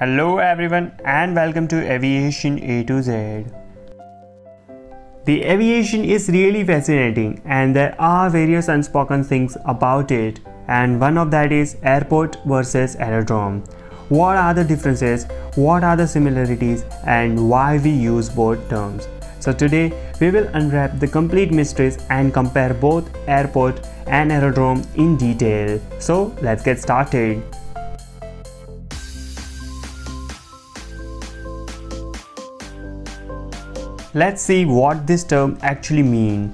Hello everyone and welcome to Aviation A to Z. The aviation is really fascinating and there are various unspoken things about it and one of that is airport versus aerodrome. What are the differences, what are the similarities and why we use both terms. So today we will unwrap the complete mysteries and compare both airport and aerodrome in detail. So let's get started. Let's see what this term actually mean.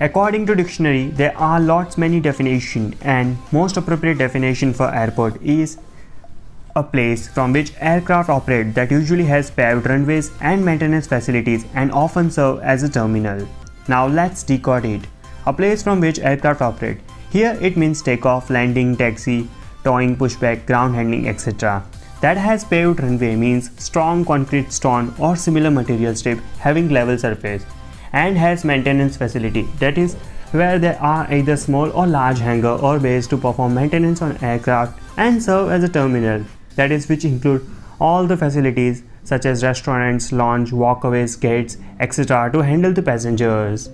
According to dictionary, there are lots many definition and most appropriate definition for airport is a place from which aircraft operate that usually has paved runways and maintenance facilities and often serve as a terminal. Now let's decode it. A place from which aircraft operate. Here it means takeoff, landing, taxi, towing, pushback, ground handling, etc that has paved runway means strong concrete stone or similar material strip having level surface and has maintenance facility that is where there are either small or large hangar or base to perform maintenance on aircraft and serve as a terminal that is which include all the facilities such as restaurants, lounge, walkways, gates, etc. to handle the passengers.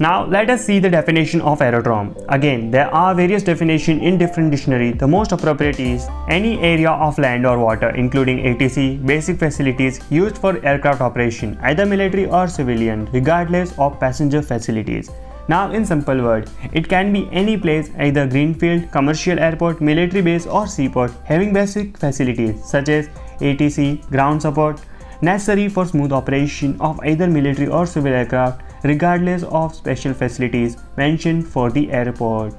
Now let us see the definition of aerodrome. Again, there are various definitions in different dictionary. The most appropriate is any area of land or water including ATC, basic facilities used for aircraft operation, either military or civilian, regardless of passenger facilities. Now in simple word, it can be any place either greenfield, commercial airport, military base or seaport having basic facilities such as ATC, ground support, necessary for smooth operation of either military or civil aircraft regardless of special facilities mentioned for the airport.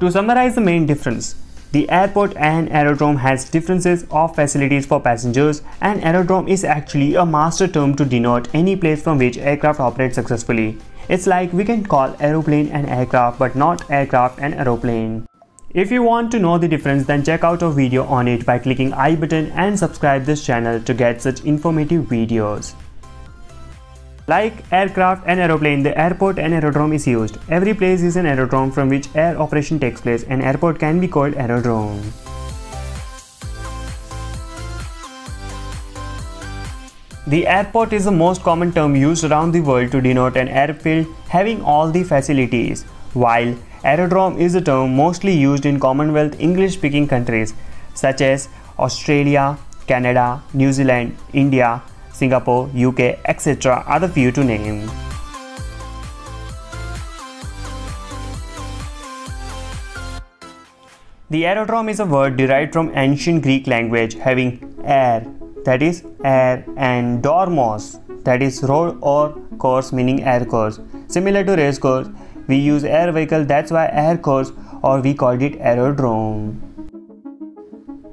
To summarize the main difference, the airport and aerodrome has differences of facilities for passengers and aerodrome is actually a master term to denote any place from which aircraft operate successfully. It's like we can call aeroplane an aircraft but not aircraft an aeroplane. If you want to know the difference then check out our video on it by clicking I button and subscribe this channel to get such informative videos. Like aircraft and aeroplane, the airport and aerodrome is used. Every place is an aerodrome from which air operation takes place. An airport can be called aerodrome. The airport is the most common term used around the world to denote an airfield having all the facilities, while aerodrome is a term mostly used in Commonwealth English-speaking countries such as Australia, Canada, New Zealand, India, Singapore, UK, etc. are the few to name. The aerodrome is a word derived from ancient Greek language having air that is air and dormos that is road or course meaning air course. Similar to race course, we use air vehicle that's why air course or we called it aerodrome.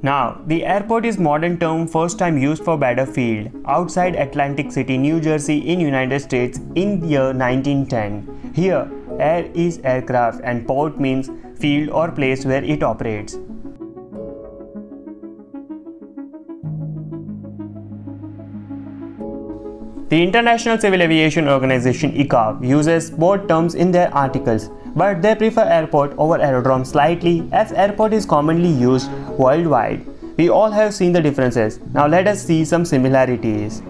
Now, the airport is modern term first time used for Bader Field outside Atlantic City, New Jersey in United States in the year 1910. Here, air is aircraft and port means field or place where it operates. The International Civil Aviation Organization ICAO uses both terms in their articles but they prefer airport over aerodrome slightly as airport is commonly used worldwide. We all have seen the differences. Now let us see some similarities.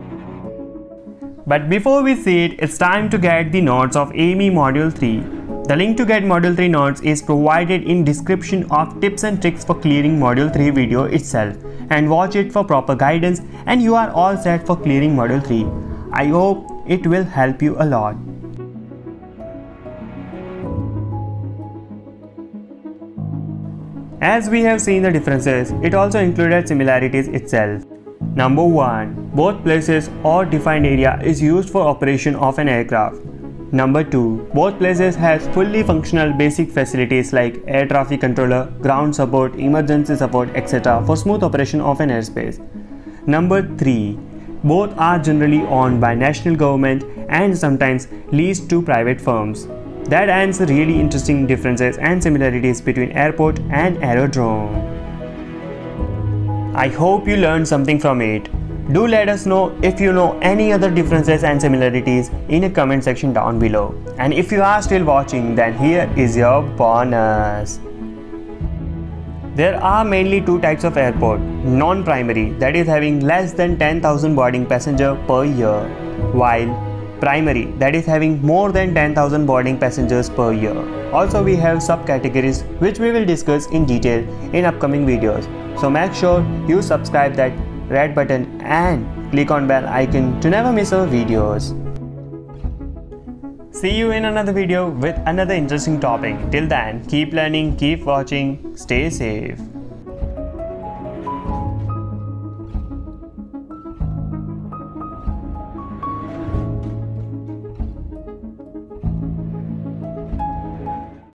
But before we see it, it's time to get the notes of AME Module 3. The link to get Module 3 notes is provided in description of tips and tricks for clearing Module 3 video itself and watch it for proper guidance and you are all set for clearing Module 3. I hope it will help you a lot. As we have seen the differences, it also included similarities itself. Number 1. Both places or defined area is used for operation of an aircraft. Number 2. Both places has fully functional basic facilities like air traffic controller, ground support, emergency support, etc. for smooth operation of an airspace. Number 3. Both are generally owned by national government and sometimes leased to private firms. That ends the really interesting differences and similarities between airport and aerodrome. I hope you learned something from it. Do let us know if you know any other differences and similarities in a comment section down below. And if you are still watching then here is your bonus. There are mainly two types of airport. Non-primary that is having less than 10,000 boarding passenger per year while primary that is having more than 10,000 boarding passengers per year. Also we have subcategories which we will discuss in detail in upcoming videos. So make sure you subscribe that red button and click on bell icon to never miss our videos. See you in another video with another interesting topic. Till then, keep learning, keep watching, stay safe.